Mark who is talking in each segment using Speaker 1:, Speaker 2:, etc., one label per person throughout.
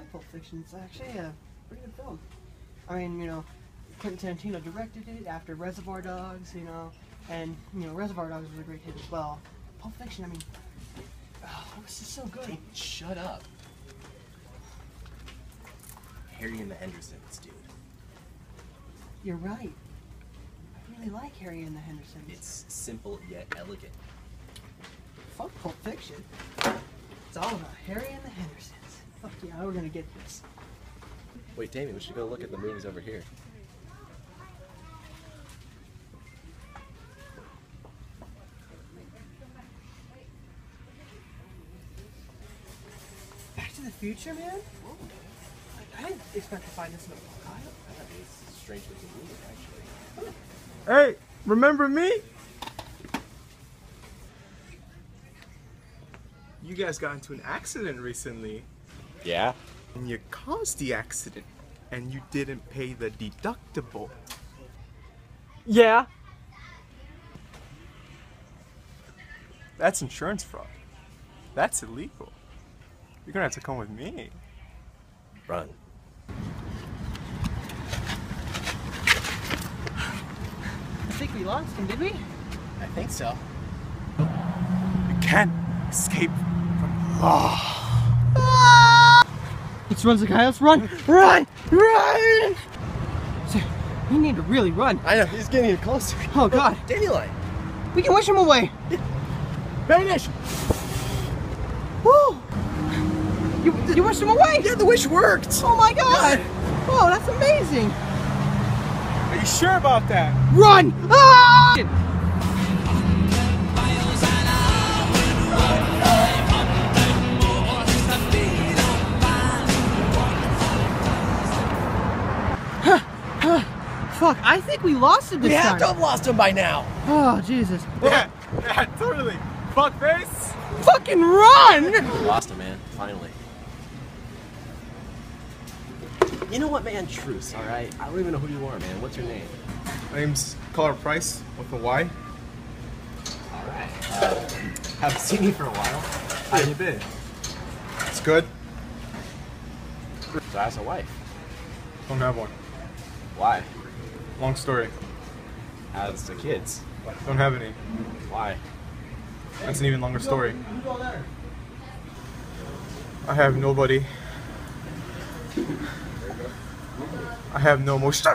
Speaker 1: like Pulp Fiction. It's actually a pretty good film. I mean, you know, Quentin Tarantino directed it after Reservoir Dogs, you know, and, you know, Reservoir Dogs was a great hit as well. Pulp Fiction, I mean, oh, this is so good.
Speaker 2: Shut up. Harry and the Hendersons, dude.
Speaker 1: You're right. I really like Harry and the Hendersons.
Speaker 2: It's simple yet elegant.
Speaker 1: Fuck Pulp Fiction. It's all about Harry and the Hendersons. Fuck yeah, we're gonna get this.
Speaker 2: Wait, Damien, we should go look at the movies over here.
Speaker 1: Back to the Future, man? I didn't expect to find this in a book.
Speaker 2: I thought it was strange looking movie, actually.
Speaker 3: Hey, remember me? You guys got into an accident recently,
Speaker 2: Yeah?
Speaker 3: and you caused the accident, and you didn't pay the deductible.
Speaker 1: Yeah.
Speaker 3: That's insurance fraud. That's illegal. You're gonna have to come with me.
Speaker 2: Run.
Speaker 1: I think we lost him, did we?
Speaker 2: I think so.
Speaker 3: You can't escape from law.
Speaker 1: Let's run, Zacchaeus. Run! Run! Run! So, we need to really run.
Speaker 2: I know, he's getting closer.
Speaker 1: Oh, God.
Speaker 2: Dandelion!
Speaker 1: We can wish him away.
Speaker 2: Vanish!
Speaker 1: Woo! You, you wished him away?
Speaker 2: Yeah, the wish worked!
Speaker 1: Oh, my God. Oh, that's amazing.
Speaker 3: Are you sure about that?
Speaker 1: Run! Ah! Fuck, I think we lost it this
Speaker 2: We have
Speaker 1: time.
Speaker 2: to have lost him by now!
Speaker 1: Oh, Jesus.
Speaker 3: Yeah, yeah, totally. Fuck face.
Speaker 1: Fucking run!
Speaker 2: Lost him, man. Finally. You know what, man? Truce, alright? I don't even know who you are, man. What's your name?
Speaker 3: My name's Color Price with a Y.
Speaker 2: Alright. Uh, haven't seen you for a while. How you been?
Speaker 3: It's good.
Speaker 2: So how's a wife?
Speaker 3: Don't have one.
Speaker 2: Why?
Speaker 3: Long story.
Speaker 2: How's the kids?
Speaker 3: Don't have any.
Speaker 2: Why?
Speaker 3: That's an even longer story. I have nobody. I have no emotion.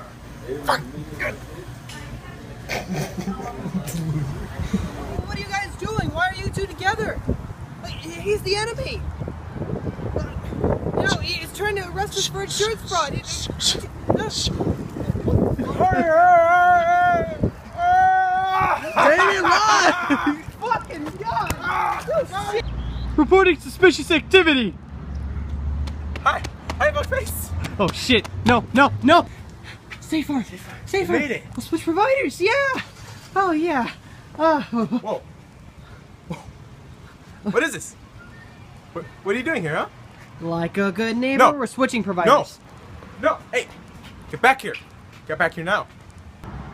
Speaker 1: What are you guys doing? Why are you two together? He's the enemy. You know, he's trying to arrest us for insurance fraud. It- it-
Speaker 3: Damien,
Speaker 1: Fucking God!
Speaker 4: Reporting suspicious activity.
Speaker 3: Hi, I have a face.
Speaker 4: Oh shit. No, no, no.
Speaker 1: Safer. Safer.
Speaker 3: made it.
Speaker 1: We'll switch providers. Yeah. Oh, yeah. Uh,
Speaker 3: Whoa. Whoa. What is this? What, what are you doing here, huh?
Speaker 1: like a good neighbor,
Speaker 3: No.
Speaker 1: we're switching providers.
Speaker 3: No! No, hey, get back here. Get back here now.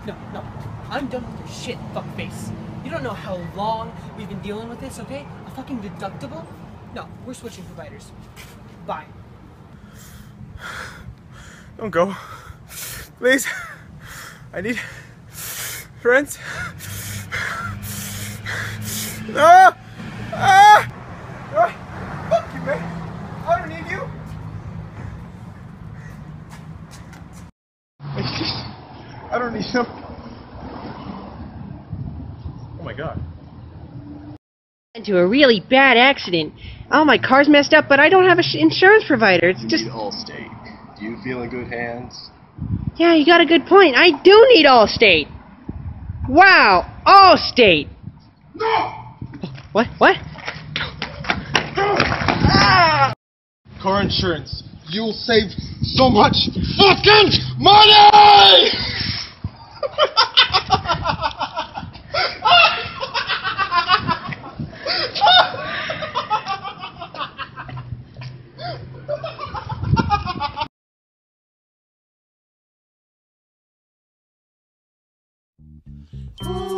Speaker 1: No, no. I'm done with your shit, fuckface. You don't know how long we've been dealing with this, okay? A fucking deductible? No, we're switching providers. Bye.
Speaker 3: Don't go. Please. I need friends. Ah! Ah! Ah! Fuck you, man. I don't need you. I don't need you. Oh my god.
Speaker 5: into a really bad accident. Oh, my car's messed up, but I don't have an insurance provider. It's just,
Speaker 2: Allstate. Do you feel in good hands?
Speaker 5: yeah, you got a good point. I do need Allstate. Wow, Allstate. No. What? What?
Speaker 3: Car insurance. You'll save so much fucking money! Ooh.